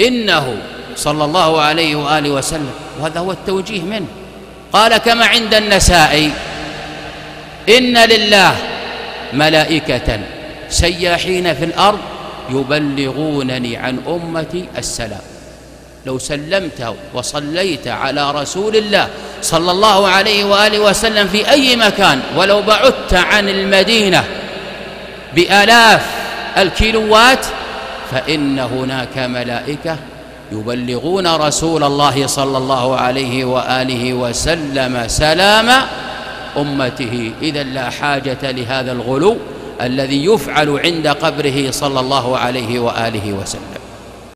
إنه صلى الله عليه وآله وسلم وهذا هو التوجيه منه. قال كما عند النسائي إن لله ملائكة سياحين في الأرض يبلغونني عن أمتي السلام. لو سلمت وصليت على رسول الله صلى الله عليه وآله وسلم في أي مكان ولو بعدت عن المدينة بآلاف الكيلوات فإن هناك ملائكة يبلغون رسول الله صلى الله عليه وآله وسلم سلام أمته. إذا لا حاجة لهذا الغلو الذي يفعل عند قبره صلى الله عليه وآله وسلم.